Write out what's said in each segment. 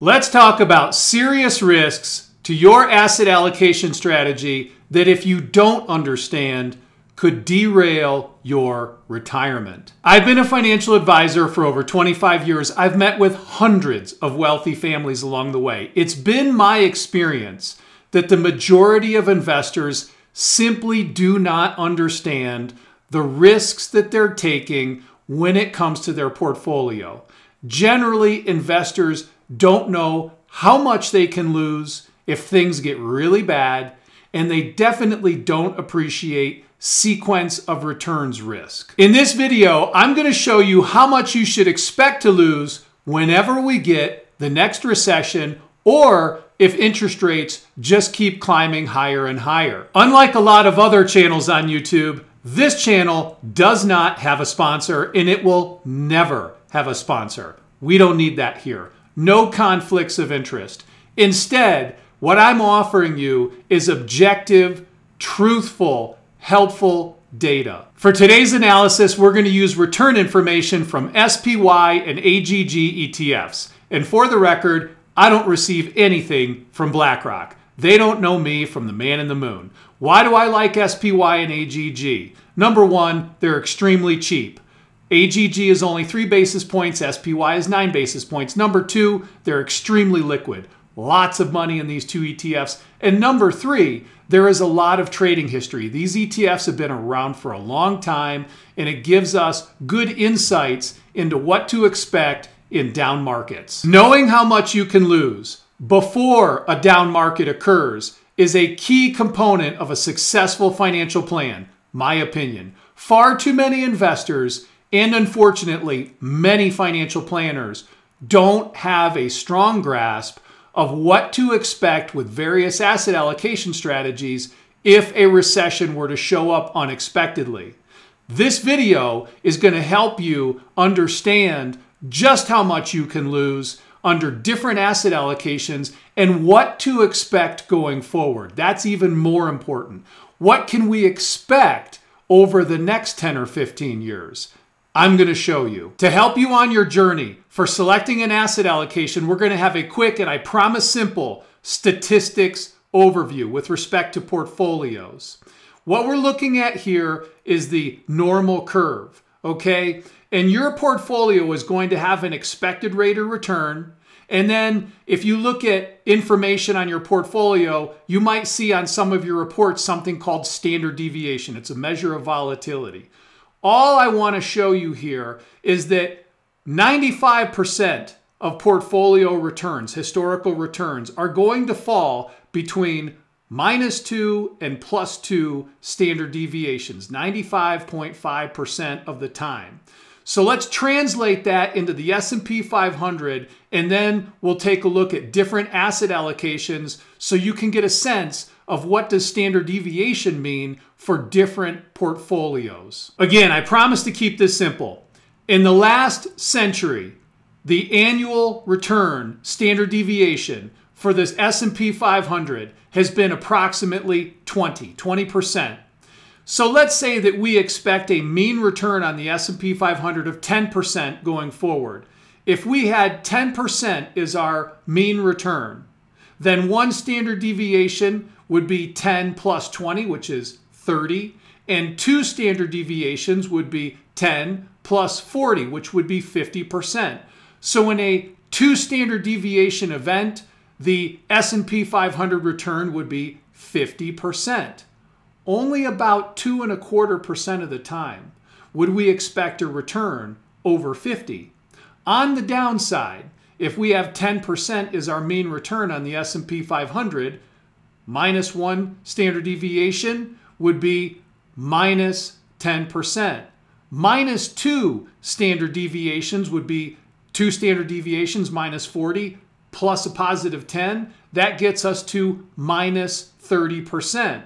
Let's talk about serious risks to your asset allocation strategy that, if you don't understand, could derail your retirement. I've been a financial advisor for over 25 years. I've met with hundreds of wealthy families along the way. It's been my experience that the majority of investors simply do not understand the risks that they're taking when it comes to their portfolio. Generally, investors don't know how much they can lose if things get really bad, and they definitely don't appreciate sequence of returns risk. In this video, I'm going to show you how much you should expect to lose whenever we get the next recession or if interest rates just keep climbing higher and higher. Unlike a lot of other channels on YouTube, this channel does not have a sponsor and it will never have a sponsor. We don't need that here no conflicts of interest. Instead, what I'm offering you is objective, truthful, helpful data. For today's analysis, we're going to use return information from SPY and AGG ETFs. And for the record, I don't receive anything from BlackRock. They don't know me from the man in the moon. Why do I like SPY and AGG? Number one, they're extremely cheap. AGG is only three basis points, SPY is nine basis points. Number two, they're extremely liquid. Lots of money in these two ETFs. And number three, there is a lot of trading history. These ETFs have been around for a long time, and it gives us good insights into what to expect in down markets. Knowing how much you can lose before a down market occurs is a key component of a successful financial plan, my opinion. Far too many investors and unfortunately, many financial planners don't have a strong grasp of what to expect with various asset allocation strategies if a recession were to show up unexpectedly. This video is going to help you understand just how much you can lose under different asset allocations and what to expect going forward. That's even more important. What can we expect over the next 10 or 15 years? I'm going to show you. To help you on your journey for selecting an asset allocation, we're going to have a quick and I promise simple statistics overview with respect to portfolios. What we're looking at here is the normal curve, okay? And your portfolio is going to have an expected rate of return. And then if you look at information on your portfolio, you might see on some of your reports something called standard deviation. It's a measure of volatility. All I want to show you here is that 95% of portfolio returns, historical returns, are going to fall between minus 2 and plus 2 standard deviations, 95.5% of the time. So let's translate that into the S&P 500 and then we'll take a look at different asset allocations so you can get a sense of what does standard deviation mean for different portfolios. Again, I promise to keep this simple. In the last century, the annual return standard deviation for this S&P 500 has been approximately 20, 20%. So let's say that we expect a mean return on the S&P 500 of 10% going forward. If we had 10% is our mean return, then one standard deviation would be 10 plus 20, which is 30. And two standard deviations would be 10 plus 40, which would be 50%. So in a two standard deviation event, the S&P 500 return would be 50%. Only about two and a quarter percent of the time would we expect a return over 50. On the downside, if we have 10% is our mean return on the S&P 500, minus 1 standard deviation would be minus 10%. Minus 2 standard deviations would be 2 standard deviations minus 40 plus a positive 10. That gets us to minus 30%.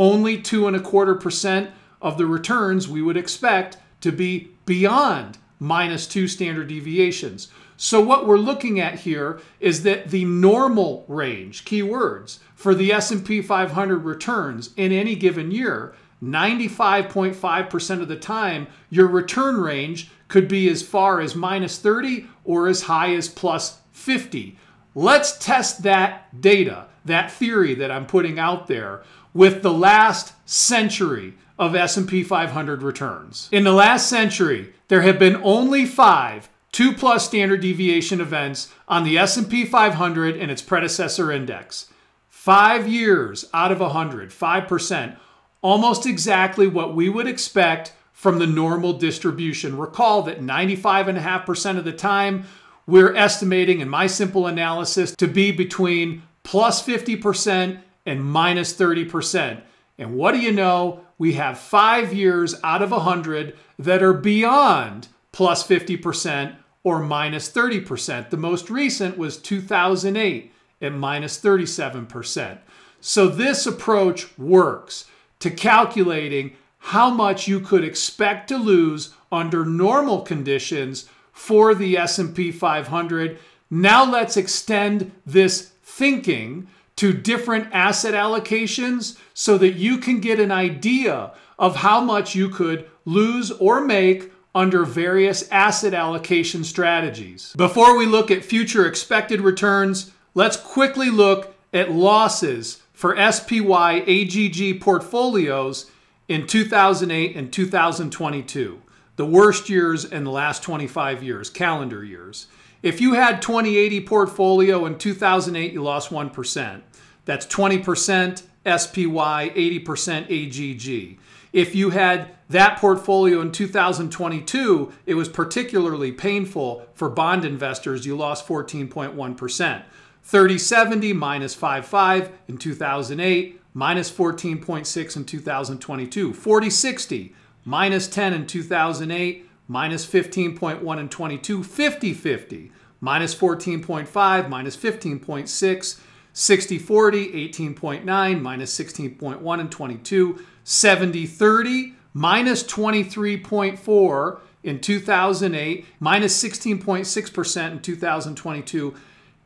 Only two and a quarter percent of the returns we would expect to be beyond minus two standard deviations. So what we're looking at here is that the normal range, keywords, for the S&P 500 returns in any given year, 95.5% of the time, your return range could be as far as minus 30 or as high as plus 50. let's test that data, that theory that I'm putting out there with the last century of S&P 500 returns. In the last century, there have been only 5 2 plus standard deviation events on the S&P 500 and its predecessor index. 5 years out of 100, 5%, almost exactly what we would expect from the normal distribution. Recall that 95.5% of the time we're estimating in my simple analysis to be between plus 50% and minus 30%. And what do you know? We have five years out of 100 that are beyond plus 50% or minus 30%. The most recent was 2008 at minus 37%. So this approach works to calculating how much you could expect to lose under normal conditions for the S&P 500. Now let's extend this thinking to different asset allocations so that you can get an idea of how much you could lose or make under various asset allocation strategies. Before we look at future expected returns, let's quickly look at losses for SPY AGG portfolios in 2008 and 2022, the worst years in the last 25 years, calendar years. If you had 2080 portfolio in 2008, you lost 1%. That's 20% SPY, 80% AGG. If you had that portfolio in 2022, it was particularly painful for bond investors. You lost 14.1%. 3070 minus 5.5 in 2008, minus 14.6 in 2022. 4060 minus 10 in 2008, minus 15.1 in 22. 5050 minus 14.5, minus 15.6. 6040, 18.9, minus 16.1 and 22. 7030, minus 23.4 in 2008, minus 16.6% in 2022.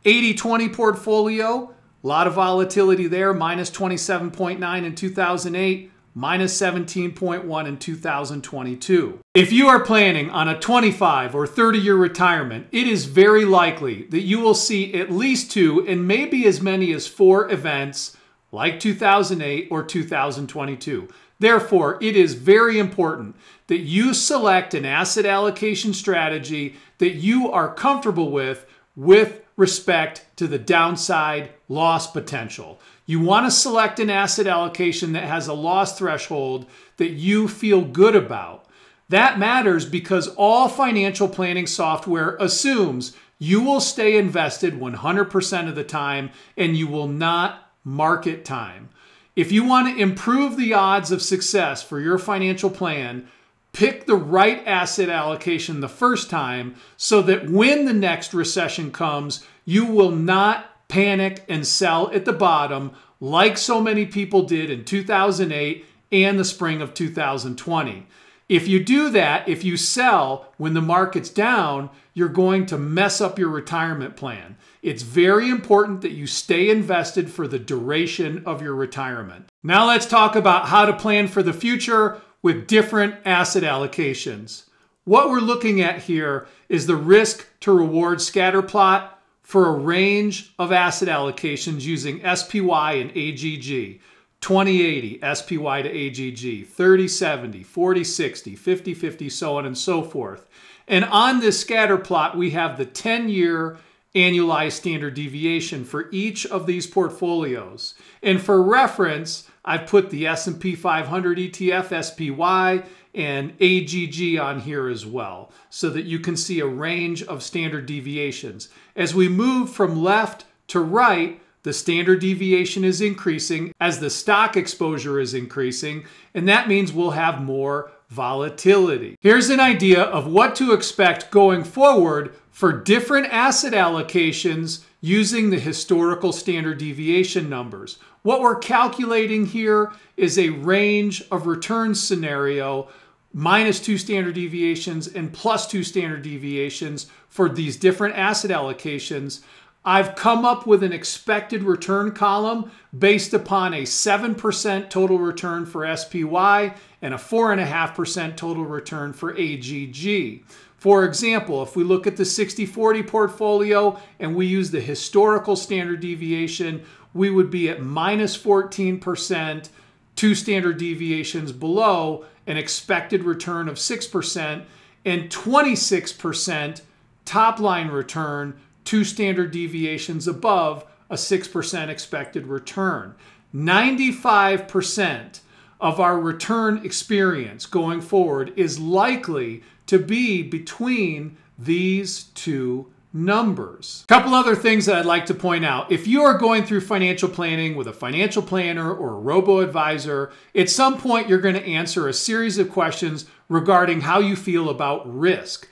80 20 portfolio, a lot of volatility there, minus 27.9 in 2008, minus 17.1 in 2022. If you are planning on a 25 or 30 year retirement, it is very likely that you will see at least two and maybe as many as four events like 2008 or 2022. Therefore, it is very important that you select an asset allocation strategy that you are comfortable with with respect to the downside loss potential. You want to select an asset allocation that has a loss threshold that you feel good about. That matters because all financial planning software assumes you will stay invested 100% of the time and you will not market time. If you want to improve the odds of success for your financial plan, pick the right asset allocation the first time so that when the next recession comes, you will not panic and sell at the bottom like so many people did in 2008 and the spring of 2020. If you do that, if you sell when the market's down, you're going to mess up your retirement plan. It's very important that you stay invested for the duration of your retirement. Now let's talk about how to plan for the future with different asset allocations. What we're looking at here is the risk to reward scatter plot for a range of asset allocations using SPY and AGG. 2080 SPY to AGG, 3070, 4060, 5050, so on and so forth. And on this scatter plot, we have the 10 year annualized standard deviation for each of these portfolios. And for reference, I've put the S&P 500 ETF SPY and AGG on here as well so that you can see a range of standard deviations. As we move from left to right, the standard deviation is increasing as the stock exposure is increasing, and that means we'll have more volatility. Here's an idea of what to expect going forward for different asset allocations using the historical standard deviation numbers. What we're calculating here is a range of return scenario minus two standard deviations and plus two standard deviations for these different asset allocations. I've come up with an expected return column based upon a 7% total return for SPY and a 4.5% total return for AGG. For example, if we look at the 60 40 portfolio and we use the historical standard deviation, we would be at minus 14%, two standard deviations below an expected return of 6%, and 26% top line return, two standard deviations above a 6% expected return. 95% of our return experience going forward is likely to be between these two numbers. A couple other things that I'd like to point out. If you are going through financial planning with a financial planner or a robo advisor, at some point you're going to answer a series of questions regarding how you feel about risk.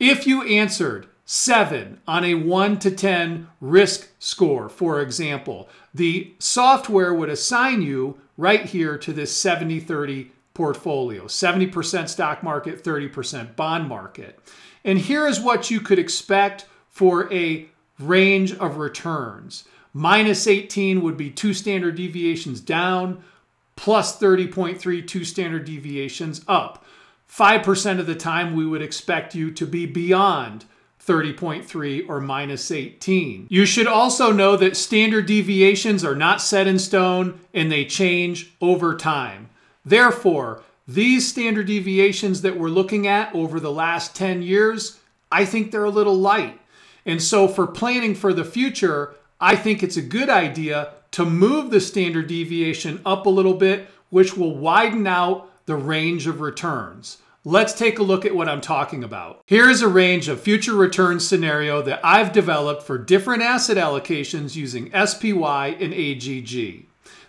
If you answered seven on a one to 10 risk score, for example, the software would assign you right here to this 70 30 portfolio 70% stock market, 30% bond market. And here is what you could expect for a range of returns. Minus 18 would be two standard deviations down, plus 30.3, two standard deviations up. 5% of the time, we would expect you to be beyond 30.3 or minus 18. You should also know that standard deviations are not set in stone and they change over time. Therefore, these standard deviations that we're looking at over the last 10 years, I think they're a little light. And so for planning for the future, I think it's a good idea to move the standard deviation up a little bit, which will widen out the range of returns. Let's take a look at what I'm talking about. Here is a range of future return scenario that I've developed for different asset allocations using SPY and AGG.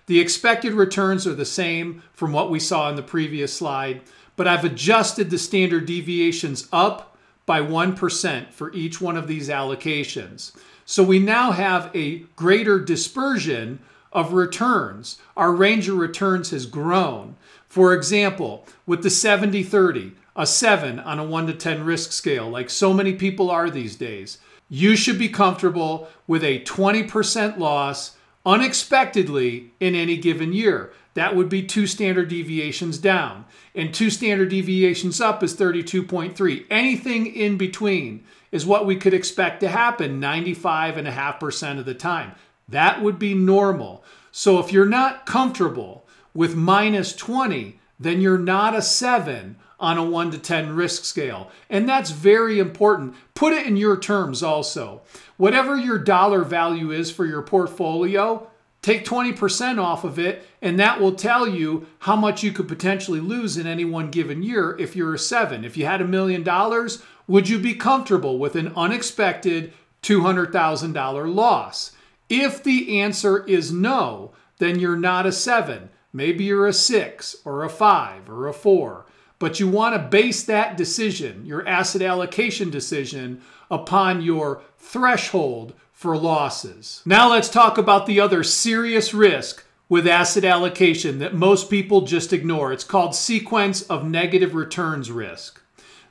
The expected returns are the same from what we saw in the previous slide, but I've adjusted the standard deviations up by 1% for each one of these allocations. So we now have a greater dispersion of returns. Our range of returns has grown. For example, with the 70 30, a 7 on a 1 to 10 risk scale, like so many people are these days, you should be comfortable with a 20% loss unexpectedly in any given year. That would be two standard deviations down. And two standard deviations up is 32.3. Anything in between is what we could expect to happen 95.5% of the time. That would be normal. So if you're not comfortable with minus 20, then you're not a 7 on a 1 to 10 risk scale. And that's very important. Put it in your terms also. Whatever your dollar value is for your portfolio, Take 20% off of it, and that will tell you how much you could potentially lose in any one given year if you're a seven. If you had a million dollars, would you be comfortable with an unexpected $200,000 loss? If the answer is no, then you're not a seven. Maybe you're a six or a five or a four. But you want to base that decision, your asset allocation decision, upon your threshold for losses. Now let's talk about the other serious risk with asset allocation that most people just ignore. It's called sequence of negative returns risk.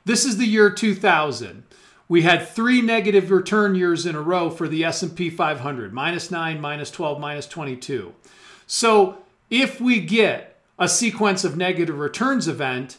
This is the year 2000. We had three negative return years in a row for the S&P 500, minus 9, minus 12, minus 22. So if we get a sequence of negative returns event,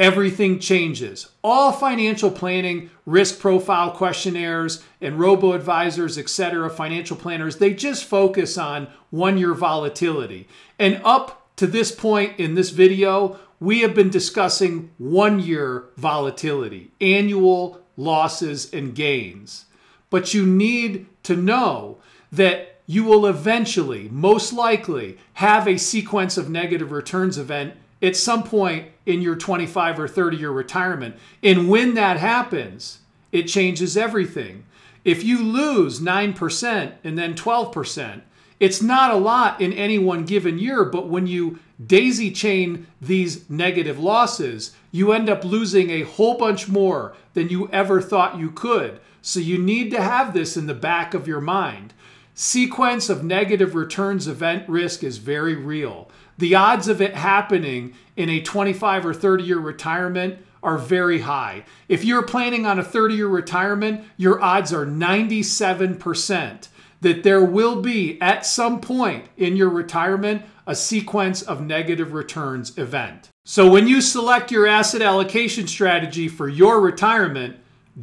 everything changes. All financial planning, risk profile questionnaires, and robo advisors, etc., financial planners, they just focus on one year volatility. And up to this point in this video, we have been discussing one year volatility, annual losses and gains. But you need to know that you will eventually, most likely, have a sequence of negative returns event at some point in your 25 or 30 year retirement. And when that happens, it changes everything. If you lose 9% and then 12%, it's not a lot in any one given year, but when you daisy chain these negative losses, you end up losing a whole bunch more than you ever thought you could. So you need to have this in the back of your mind. Sequence of negative returns event risk is very real the odds of it happening in a 25 or 30 year retirement are very high. If you're planning on a 30 year retirement, your odds are 97%. that there will be at some point in your retirement a sequence of negative returns event. So when you select your asset allocation strategy for your retirement,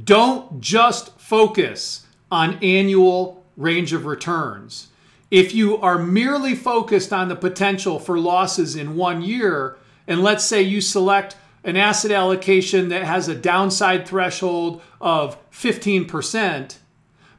don't just focus on annual range of returns. If you are merely focused on the potential for losses in one year, and let's say you select an asset allocation that has a downside threshold of 15%,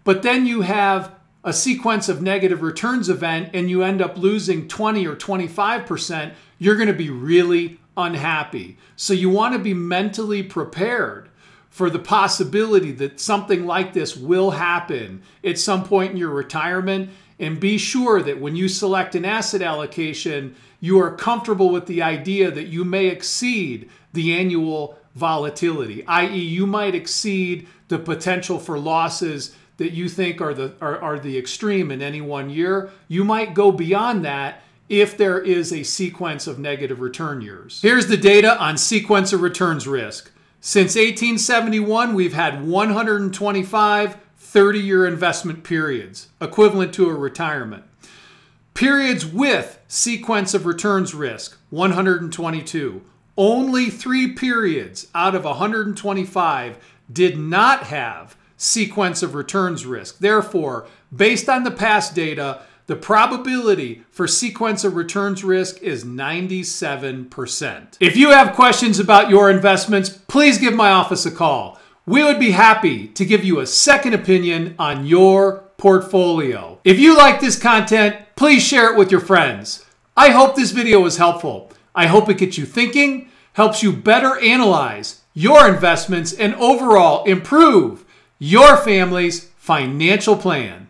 but then you have a sequence of negative returns event and you end up losing 20 or 25%, you're going to be really unhappy. So you want to be mentally prepared for the possibility that something like this will happen at some point in your retirement. And be sure that when you select an asset allocation, you are comfortable with the idea that you may exceed the annual volatility, i.e., you might exceed the potential for losses that you think are the are, are the extreme in any one year. You might go beyond that if there is a sequence of negative return years. Here's the data on sequence of returns risk. Since 1871, we've had 125 30 year investment periods, equivalent to a retirement. Periods with sequence of returns risk, 122. Only three periods out of 125 did not have sequence of returns risk. Therefore, based on the past data, the probability for sequence of returns risk is 97%. If you have questions about your investments, please give my office a call. We would be happy to give you a second opinion on your portfolio. If you like this content, please share it with your friends. I hope this video was helpful. I hope it gets you thinking, helps you better analyze your investments, and overall improve your family's financial plan.